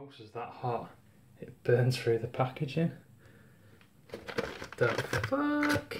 mouse is that hot, it burns through the packaging. The fuck?